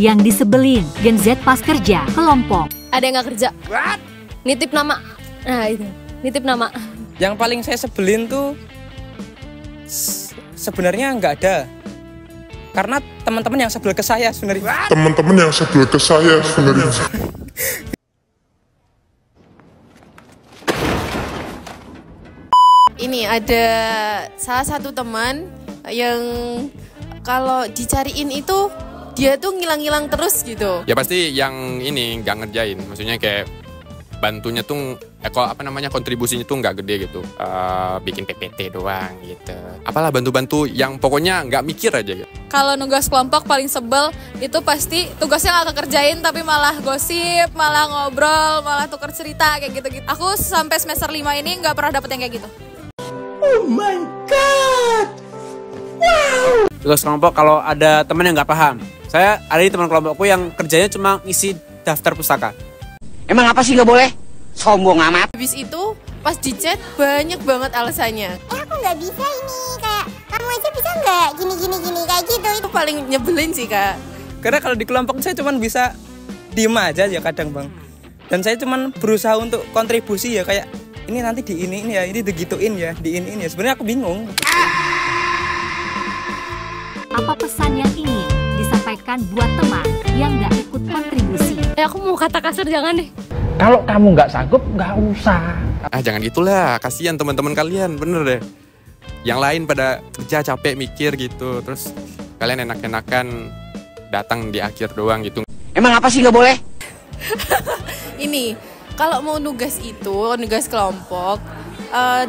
yang disebelin Gen Z pas kerja kelompok. Ada yang nggak kerja? Nitip nama. Nah itu, nitip nama. Yang paling saya sebelin tuh sebenarnya nggak ada. Karena teman-teman yang sebel ke saya sebenarnya. teman-teman yang sebelah ke saya sebenarnya ini ada salah satu teman yang kalau dicariin itu dia tuh ngilang-ngilang terus gitu. Ya pasti yang ini nggak ngerjain. Maksudnya kayak bantunya tuh eh, kok apa namanya kontribusinya tuh nggak gede gitu. Eh, bikin PPT doang gitu. Apalah bantu-bantu yang pokoknya nggak mikir aja gitu. kalau nugas kelompok paling sebel itu pasti tugasnya nggak kekerjain tapi malah gosip, malah ngobrol, malah tuker cerita kayak gitu-gitu. Aku sampai semester 5 ini nggak pernah dapet yang kayak gitu. Tugas kelompok kalau ada teman yang nggak paham. Saya ada di teman kelompokku yang kerjanya cuma ngisi daftar pustaka. Emang apa sih nggak boleh? Sombong amat. Habis itu pas di chat banyak banget alasannya. eh aku nggak bisa ini kayak kamu aja bisa nggak gini gini gini kayak gitu Itu paling nyebelin sih kak. Karena kalau di kelompok saya cuman bisa diem aja ya kadang bang. Dan saya cuman berusaha untuk kontribusi ya kayak ini nanti di ini ya, ini digituin ya, di ini ya. Sebenarnya aku bingung. Apa pesan yang ingin disampaikan buat teman yang nggak ikut kontribusi? Eh aku mau kata kasar jangan deh. Kalau kamu nggak sanggup, nggak usah. Ah jangan gitulah, kasihan teman-teman kalian, bener deh. Yang lain pada kerja capek mikir gitu, terus kalian enak-enakan datang di akhir doang gitu. Emang apa sih nggak boleh? Ini kalau mau nugas itu nugas kelompok eh,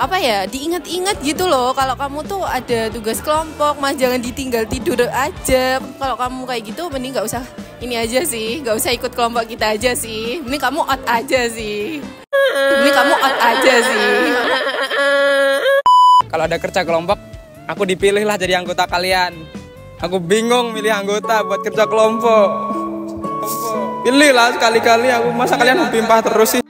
apa ya diingat-ingat gitu loh kalau kamu tuh ada tugas kelompok mah jangan ditinggal tidur aja kalau kamu kayak gitu mending nggak usah ini aja sih nggak usah ikut kelompok kita aja sih mending kamu out aja sih mending kamu out aja sih Kalau ada kerja kelompok, aku dipilih lah jadi anggota kalian. Aku bingung milih anggota buat kerja kelompok. Pilih lah sekali-kali aku masa kalian pimpah terus sih.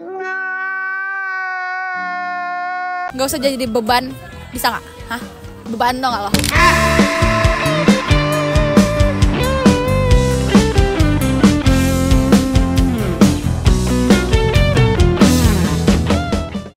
Nggak usah jadi beban, bisa nggak? Hah? Beban dong lo?